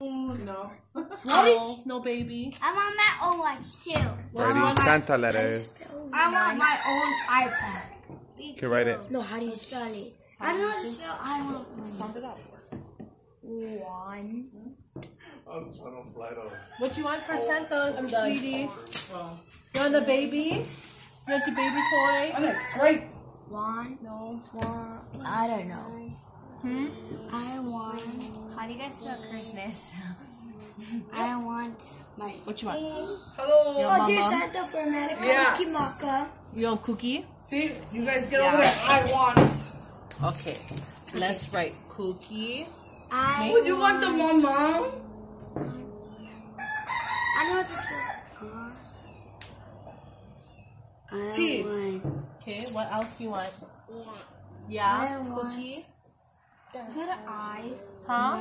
No. No, no baby. I want my own watch too. Ready? Santa letters. I want my own iPad. Okay, write it. No, how do you spell it? I don't know how to spell. I want Sound it out. one. What you want for Santa, sweetie? You want the baby? You want your baby toy? Alex, right. One. No. One. I don't know. Hmm? I want. How do you guys spell Christmas? I want my. What you want? Hello. Your Oh, dear mama? Santa for America. Yeah. Mickey Maka. You want cookie? See, you guys get Yeah. over there. I want. Okay. Let's write cookie. I. Oh, you want the mama? I know how to spell. I T. want. Okay, what else you want? I Yeah, want- cookie. Is an I? Huh?